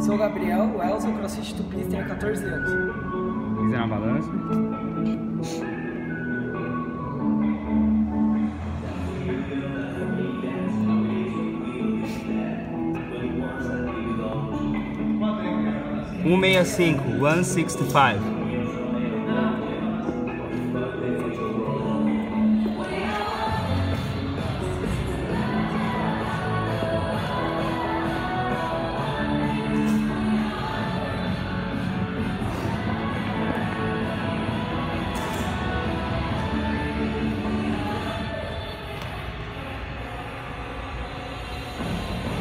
Sou o Gabriel, o Elson, crossfit tupis, tenho 14 anos. Pisa na balança. Um meia cinco, one sixty five.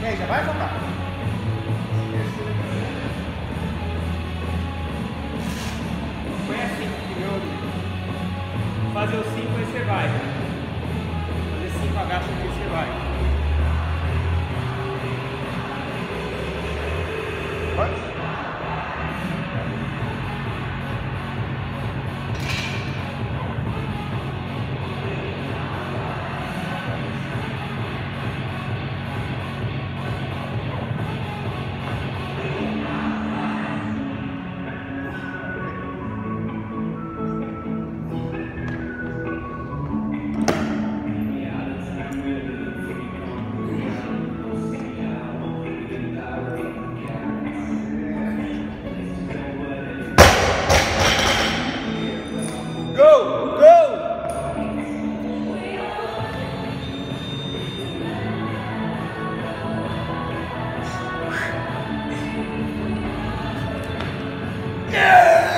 E aí, já vai voltar? Foi assim, meu amigo. Fazer o 5 e você vai. Yeah!